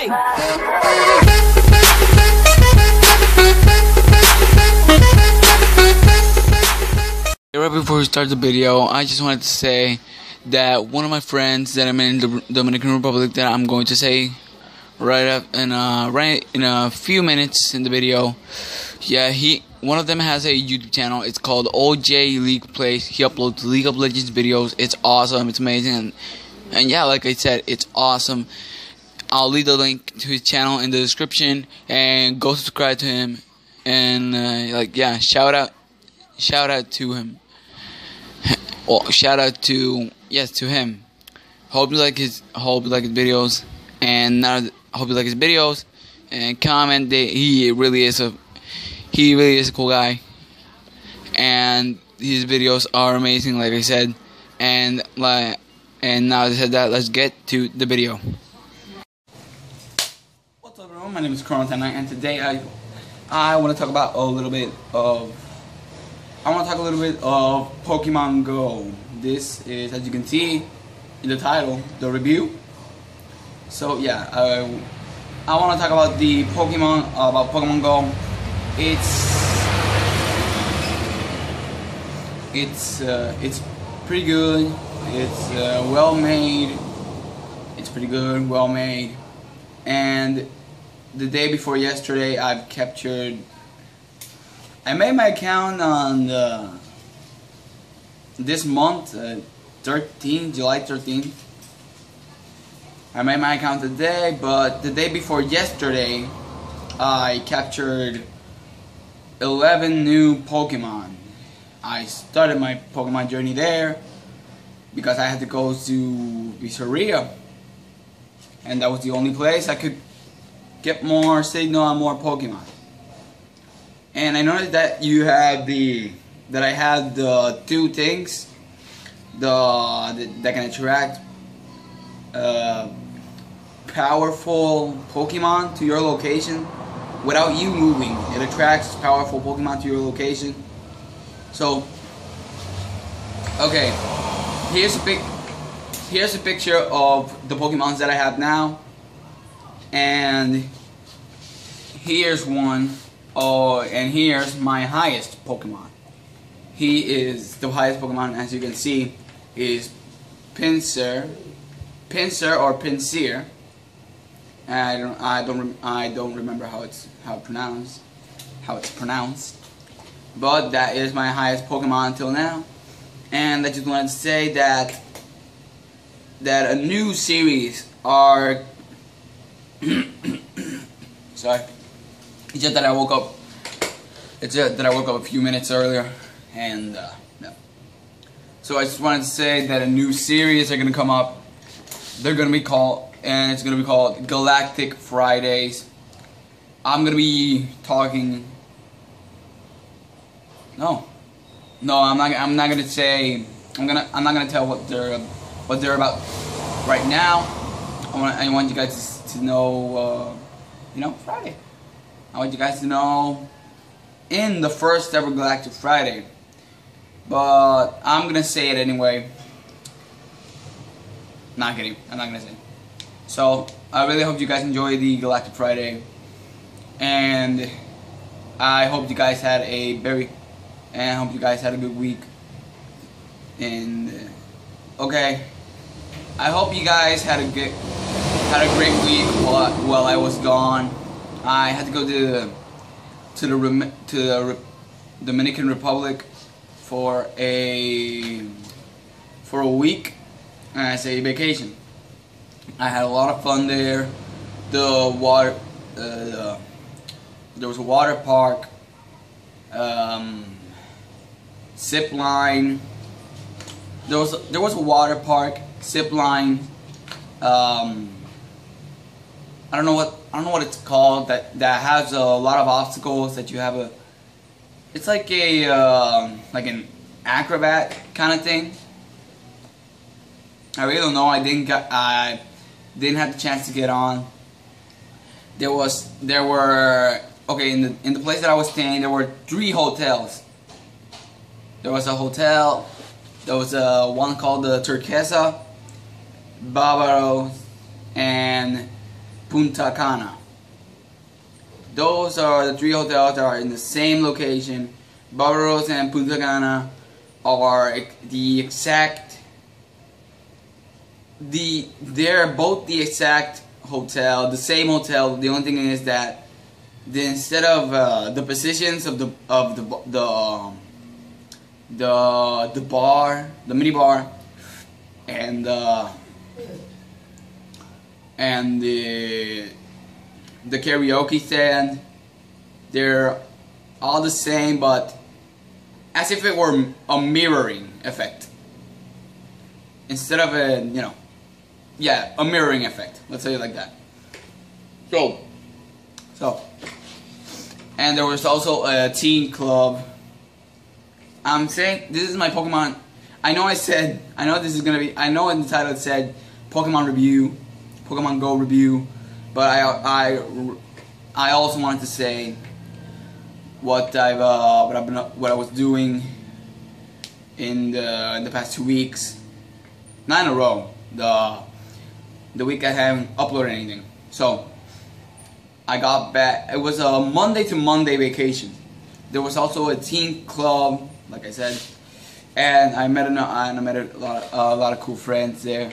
Right before we start the video, I just wanted to say that one of my friends that I'm in the Dominican Republic that I'm going to say right up in uh, right in a few minutes in the video. Yeah, he one of them has a YouTube channel. It's called OG League Plays. He uploads League of Legends videos. It's awesome. It's amazing. And, and yeah, like I said, it's awesome. I'll leave the link to his channel in the description and go subscribe to him. And uh, like yeah, shout out, shout out to him. well, shout out to yes to him. Hope you like his hope you like his videos. And now hope you like his videos. And comment that he really is a he really is a cool guy. And his videos are amazing, like I said. And like and now I said that, let's get to the video. My name is Tonight, and today I I want to talk about a little bit of I want to talk a little bit of Pokemon Go. This is, as you can see in the title, the review. So yeah, I, I want to talk about the Pokemon about Pokemon Go. It's it's uh, it's pretty good. It's uh, well made. It's pretty good, well made, and the day before yesterday, I've captured. I made my account on uh, this month, uh, 13, July 13th. I made my account today, but the day before yesterday, I captured 11 new Pokemon. I started my Pokemon journey there because I had to go to pizzeria. And that was the only place I could get more signal and more Pokemon. And I noticed that you have the that I have the two things the, that can attract uh, powerful Pokemon to your location without you moving. It attracts powerful Pokemon to your location. So, okay, here's a pic. Here's a picture of the Pokemons that I have now, and here's one. Oh, and here's my highest Pokemon. He is the highest Pokemon, as you can see, is Pinsir, Pinsir or Pinsir. I don't, I don't, I don't remember how it's how it's pronounced, how it's pronounced. But that is my highest Pokemon until now, and I just wanted to say that that a new series are. sorry, it's just that I woke up. It's just that I woke up a few minutes earlier, and uh, no. So I just wanted to say that a new series are gonna come up. They're gonna be called and it's gonna be called Galactic Fridays. I'm gonna be talking. No, no, I'm not. I'm not gonna say. I'm gonna. I'm not gonna tell what they're what they're about right now. I want. I want you guys to, know. Uh, you know, Friday. I want you guys to know in the first ever Galactic Friday. But I'm gonna say it anyway. Not kidding. I'm not gonna say. It. So I really hope you guys enjoy the Galactic Friday, and I hope you guys had a very, and I hope you guys had a good week. And okay, I hope you guys had a good, had a great week while while I was gone. I had to go to to the to the Dominican Republic for a for a week as a vacation. I had a lot of fun there. The water, uh, there was a water park, um, zip line. There was there was a water park, zip line. Um, I don't know what I don't know what it's called. That that has a lot of obstacles that you have a. It's like a uh, like an acrobat kind of thing. I really don't know. I didn't I didn't have the chance to get on. There was there were okay in the in the place that I was staying there were three hotels. There was a hotel, there was a one called the Turquesa, Bávaro, and Punta Cana. Those are the three hotels that are in the same location. Barbados and Punta Cana are the exact the they're both the exact hotel, the same hotel. The only thing is that the, instead of uh, the positions of the of the the um, the the bar, the mini bar, and uh, and the the karaoke stand, they're all the same, but as if it were a mirroring effect. Instead of a you know yeah a mirroring effect. Let's say it like that. So so and there was also a teen club. I'm saying this is my Pokemon. I know I said I know this is gonna be I know in the title it said Pokemon review Pokemon Go review but I I I also wanted to say what I've uh, what I've been what I was doing in the in the past two weeks, not in a row. The the week I haven't uploaded anything. So I got back. It was a Monday to Monday vacation. There was also a teen club, like I said, and I met a, and I met a lot of, a lot of cool friends there.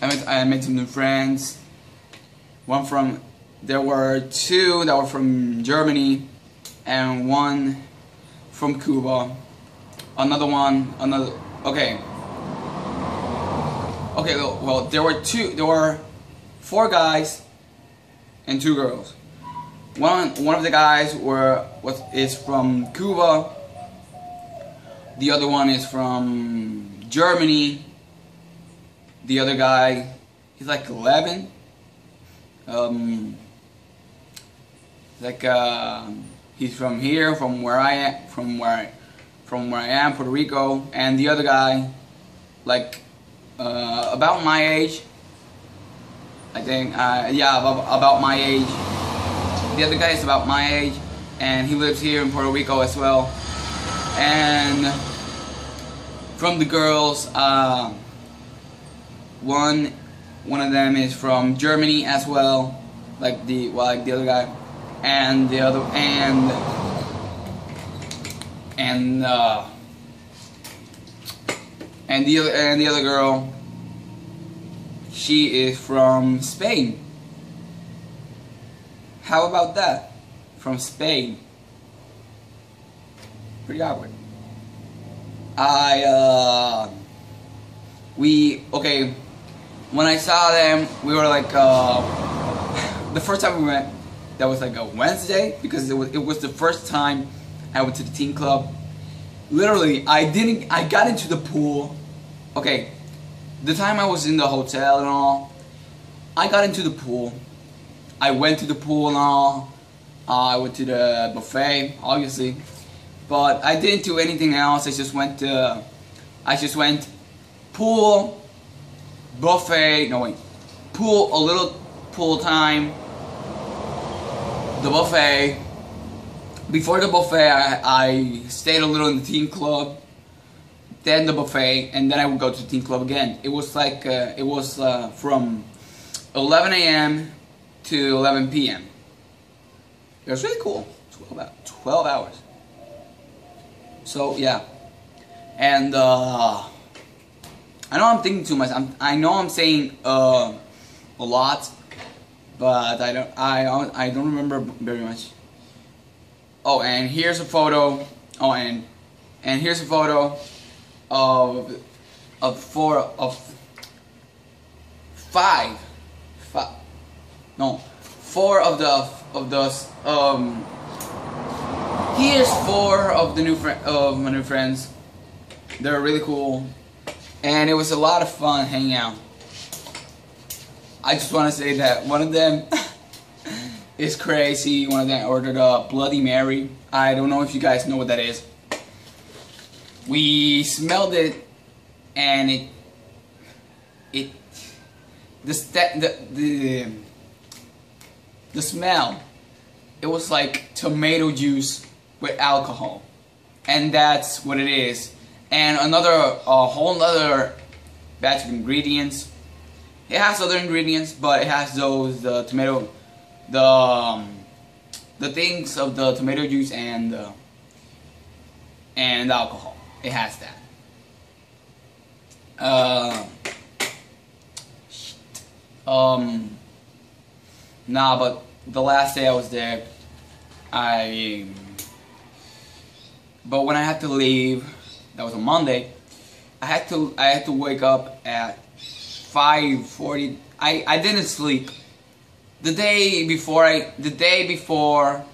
I met I met some new friends. One from there were two that were from Germany and one from Cuba. Another one, another, okay. Okay, well, there were two, there were four guys and two girls. One, one of the guys were, was, is from Cuba. The other one is from Germany. The other guy, he's like 11. Um, like, uh, He's from here, from where I am, from where, from where I am, Puerto Rico, and the other guy, like, uh, about my age. I think, uh, yeah, about, about my age. The other guy is about my age, and he lives here in Puerto Rico as well. And from the girls, uh, one, one of them is from Germany as well, like the, well, like the other guy and the other and and uh, and the other and the other girl she is from Spain. How about that? From Spain. Pretty awkward. I uh we okay when I saw them we were like uh the first time we met that was like a Wednesday because it was it was the first time I went to the teen club. Literally, I didn't. I got into the pool. Okay, the time I was in the hotel and all, I got into the pool. I went to the pool and all. Uh, I went to the buffet, obviously, but I didn't do anything else. I just went to. I just went pool, buffet. No wait, pool. A little pool time the buffet. Before the buffet, I, I stayed a little in the teen club, then the buffet, and then I would go to the teen club again. It was like, uh, it was uh, from 11 a.m. to 11 p.m. It was really cool. 12, 12 hours. So, yeah. And, uh, I know I'm thinking too much. I'm, I know I'm saying, uh, a lot, but I don't I I don't remember very much. Oh, and here's a photo. Oh, and and here's a photo of of four of five, five no four of the of those um. Here's four of the new friend of my new friends. They're really cool, and it was a lot of fun hanging out. I just want to say that one of them is crazy. One of them ordered a Bloody Mary. I don't know if you guys know what that is. We smelled it, and it it the the the the smell. It was like tomato juice with alcohol, and that's what it is. And another a whole other batch of ingredients It has other ingredients, but it has those the tomato, the um, the things of the tomato juice and uh, and alcohol. It has that. Uh, um, nah, but the last day I was there, I. But when I had to leave, that was a Monday. I had to I had to wake up at 5:40. I I didn't sleep. The day before I the day before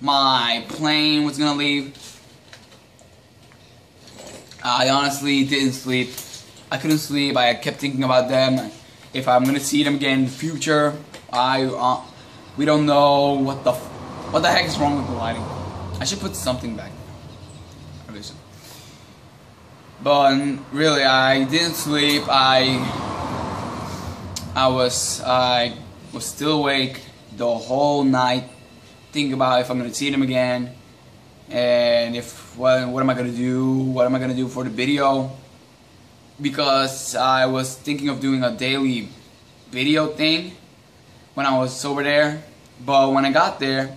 my plane was gonna leave, I honestly didn't sleep. I couldn't sleep. I kept thinking about them. If I'm gonna see them again in the future, I uh, we don't know what the what the heck is wrong with the lighting. I should put something back. But really, I didn't sleep. I I was I was still awake the whole night, thinking about if I'm gonna see them again, and if what what am I gonna do? What am I gonna do for the video? Because I was thinking of doing a daily video thing when I was over there, but when I got there,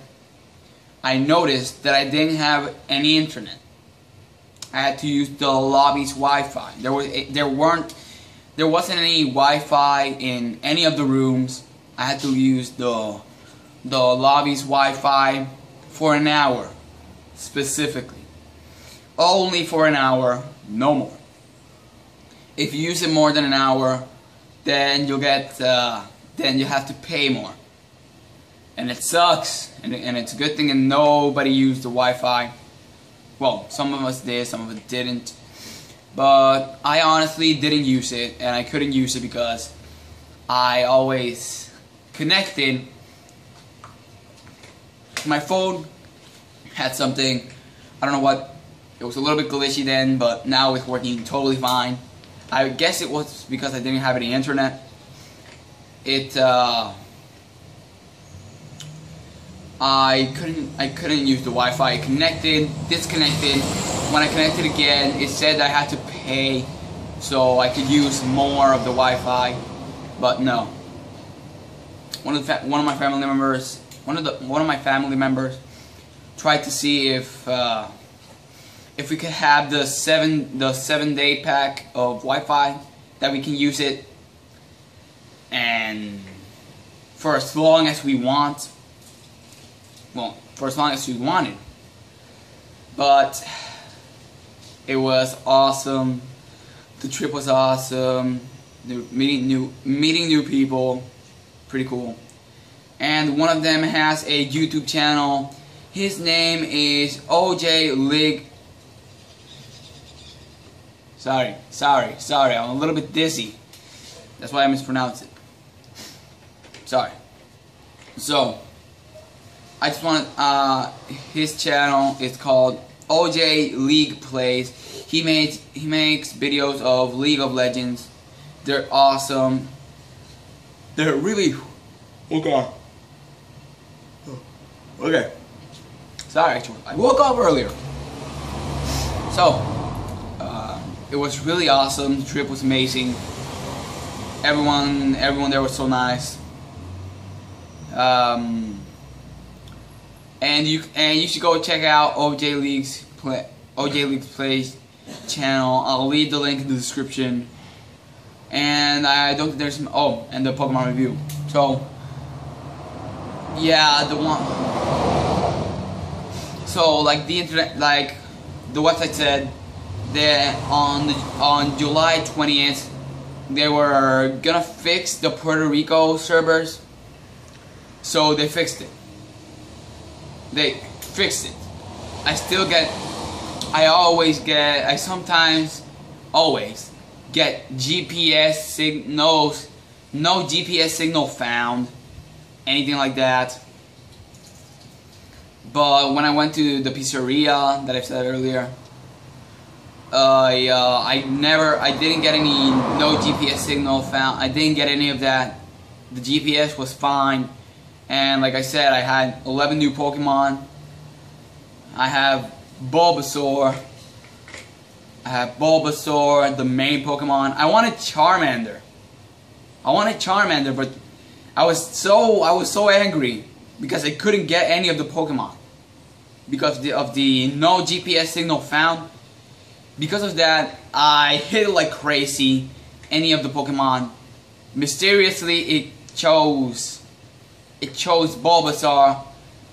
I noticed that I didn't have any internet. I had to use the lobby's Wi-Fi. There was there weren't there wasn't any Wi-Fi in any of the rooms. I had to use the the lobby's Wi-Fi for an hour specifically. Only for an hour, no more. If you use it more than an hour, then you'll get uh, then you have to pay more. And it sucks, and, and it's a good thing that nobody used the Wi-Fi well, some of us did, some of us didn't. But I honestly didn't use it, and I couldn't use it because I always connected. My phone had something, I don't know what, it was a little bit glitchy then, but now it's working totally fine. I guess it was because I didn't have any internet. It, uh, I couldn't I couldn't use the Wi-Fi. connected, disconnected. When I connected again, it said I had to pay so I could use more of the Wi-Fi, but no. One of the one of my family members, one of the one of my family members, tried to see if uh, if we could have the seven the seven day pack of Wi-Fi that we can use it and for as long as we want well, for as long as we wanted. But it was awesome. The trip was awesome. meeting new meeting new people, pretty cool. And one of them has a YouTube channel. His name is OJ Lig. Sorry, sorry, sorry. I'm a little bit dizzy. That's why I mispronounced it. Sorry. So, I just want uh, his channel is called OG League Plays. He makes he makes videos of League of Legends. They're awesome. They're really okay. Okay. Sorry, I woke up earlier. So, uh, it was really awesome. The trip was amazing. Everyone, everyone there was so nice. Um, and you and you should go check out OG League's play OG League's plays channel. I'll leave the link in the description. And I don't think there's some, oh and the Pokemon review. So yeah, the one. So like the internet, like the website said that on the, on July 20th they were gonna fix the Puerto Rico servers. So they fixed it they fixed it. I still get, I always get, I sometimes, always get GPS signals, no GPS signal found, anything like that. But when I went to the pizzeria that I said earlier, I, uh, I never, I didn't get any, no GPS signal found, I didn't get any of that. The GPS was fine. And like I said, I had 11 new Pokemon. I have Bulbasaur. I have Bulbasaur, the main Pokemon. I wanted Charmander. I wanted Charmander, but I was so I was so angry because I couldn't get any of the Pokemon because of the, of the no GPS signal found. Because of that, I hit it like crazy. Any of the Pokemon, mysteriously it chose it chose Bulbasaur.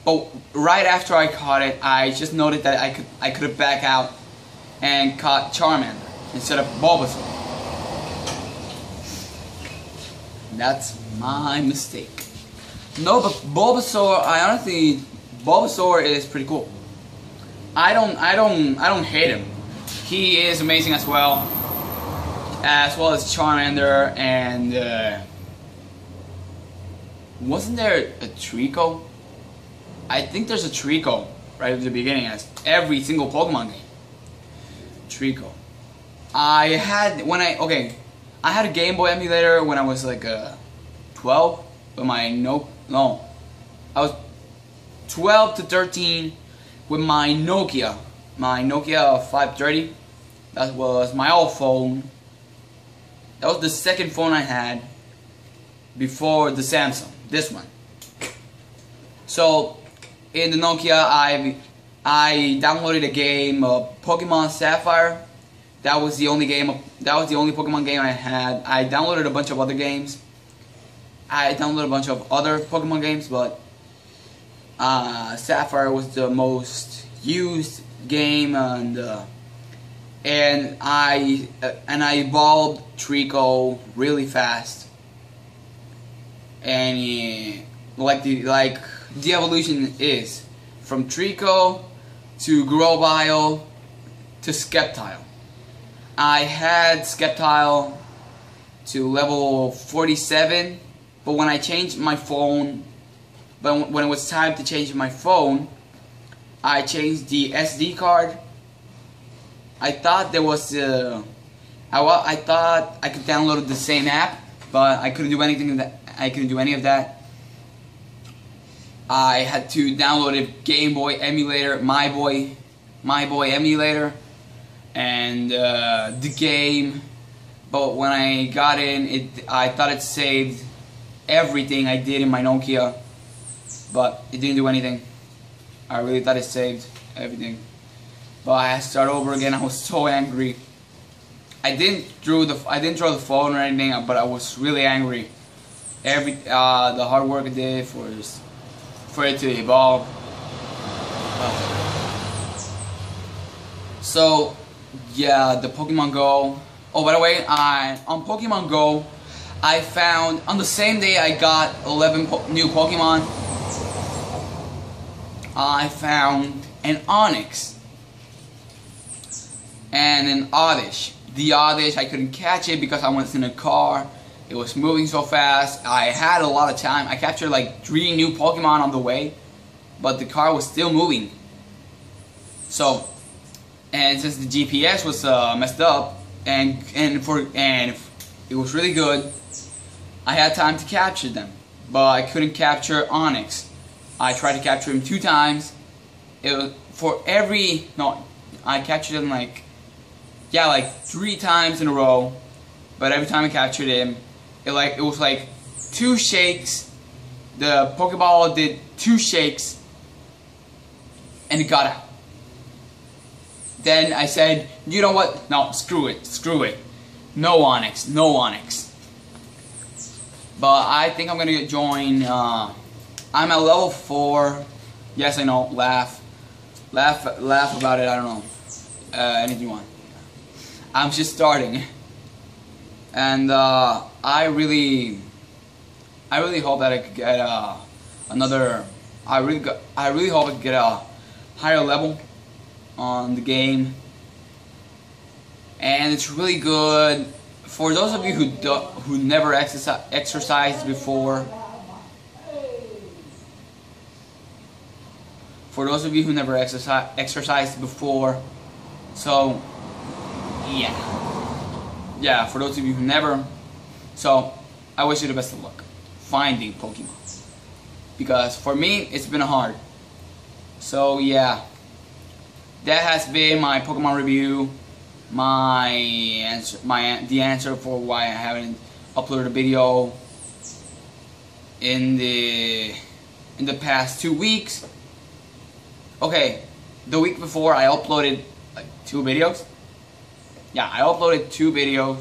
But right after I caught it, I just noted that I could I could have back out and caught Charmander instead of Bulbasaur. That's my mistake. No, but Bulbasaur, I honestly, Bulbasaur is pretty cool. I don't, I don't, I don't hate him. He is amazing as well, as well as Charmander and uh, wasn't there a Treecko? I think there's a Treecko right at the beginning, as every single Pokemon game. Treecko. I had when I okay, I had a Game Boy emulator when I was like uh, 12, but my no no, I was 12 to 13 with my Nokia, my Nokia 530. That was my old phone. That was the second phone I had before the Samsung. This one. So in the Nokia, I I downloaded a game, uh, Pokemon Sapphire. That was the only game. That was the only Pokemon game I had. I downloaded a bunch of other games. I downloaded a bunch of other Pokemon games, but uh, Sapphire was the most used game, and uh, and I uh, and I evolved Treecko really fast, and like the like the evolution is from Treecko to Grovyle to Sceptile. I had Sceptile to level 47, but when I changed my phone, but when it was time to change my phone, I changed the SD card. I thought there was uh, I, I thought I could download the same app, but I couldn't do anything that I couldn't do any of that. I had to download a Game Boy emulator, My Boy, My Boy emulator, and uh, the game. But when I got in, it I thought it saved everything I did in my Nokia, but it didn't do anything. I really thought it saved everything, but I had to start over again. I was so angry. I didn't throw the I didn't throw the phone or anything, but I was really angry. Every uh, the hard work I for for it to evolve. So, yeah, the Pokemon Go. Oh, by the way, I on Pokemon Go, I found on the same day I got 11 po new Pokemon. I found an Onix and an Oddish. The Oddish, I couldn't catch it because I was in a car. It was moving so fast. I had a lot of time. I captured like three new Pokemon on the way, but the car was still moving. So, and since the GPS was uh, messed up, and and for and it was really good, I had time to capture them, but I couldn't capture Onix. I tried to capture him two times. It was for every no, I captured him like yeah, like three times in a row. But every time I captured him, it like it was like two shakes. The Pokeball did two shakes, and it got out. Then I said, you know what? No, screw it, screw it. No Onix, no Onix. But I think I'm gonna join. Uh, I'm at level four. Yes, I know. Laugh, laugh, laugh about it. I don't know. Uh, anything you want. I'm just starting and uh, I really, I really hope that I could get uh, another. I really, got, I really hope I could get a higher level on the game, and it's really good for those of you who do, who never exercise, exercised before. For those of you who never exercise, exercised before, so yeah yeah, for those of you who never, so I wish you the best of luck finding Pokemon. Because for me, it's been hard. So yeah, that has been my Pokemon review. My answer, my the answer for why I haven't uploaded a video in the in the past two weeks. Okay, the week before I uploaded like two videos. Yeah, I uploaded two videos,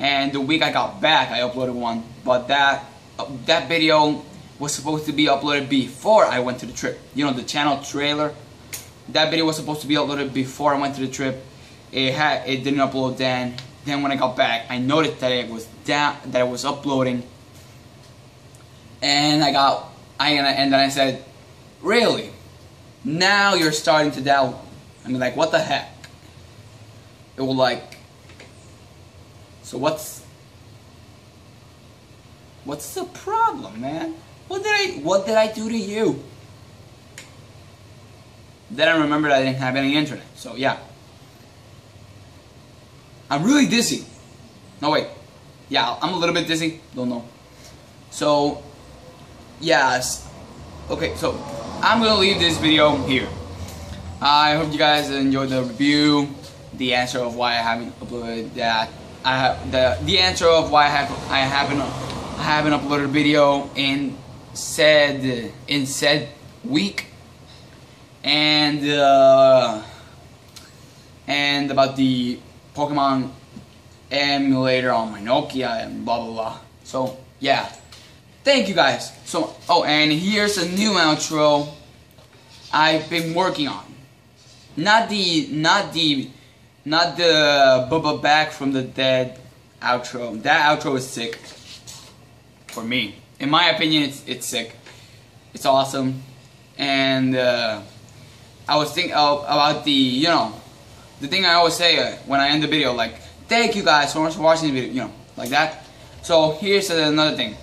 and the week I got back, I uploaded one. But that uh, that video was supposed to be uploaded before I went to the trip. You know, the channel trailer. That video was supposed to be uploaded before I went to the trip. It had it didn't upload then. Then when I got back, I noticed that it was down, that it was uploading, and I got I and then I said, really? Now you're starting to doubt. I mean, like, what the heck? It will like. So what's what's the problem, man? What did I what did I do to you? Then I remembered I didn't have any internet. So yeah. I'm really dizzy. No wait. Yeah, I'm a little bit dizzy. Don't know. So yes. Okay, so I'm gonna leave this video here. I hope you guys enjoyed the review, the answer of why I haven't uploaded that. I have the the answer of why I have I haven't I haven't uploaded a video in said in said week, and uh, and about the Pokemon emulator on my Nokia and blah blah blah. So yeah. Thank you guys. So, oh, and here's a new outro I've been working on. Not the, not the, not the Bubba back from the dead outro. That outro is sick. For me, in my opinion, it's it's sick. It's awesome, and uh, I was thinking about the, you know, the thing I always say uh, when I end the video, like, thank you guys so much for watching the video, you know, like that. So here's another thing.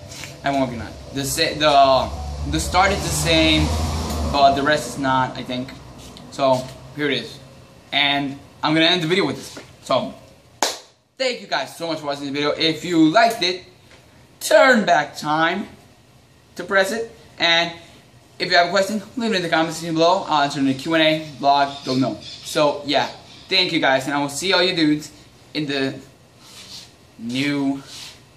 I won't be not. The the the start is the same, but the rest is not. I think. So here it is, and I'm gonna end the video with this. So thank you guys so much for watching the video. If you liked it, turn back time to press it, and if you have a question, leave it in the comments section below. I'll answer in the Q&A, blog, don't know. So yeah, thank you guys, and I will see all you dudes in the new,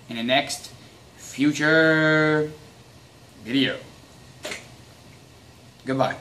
in the next future video. Goodbye.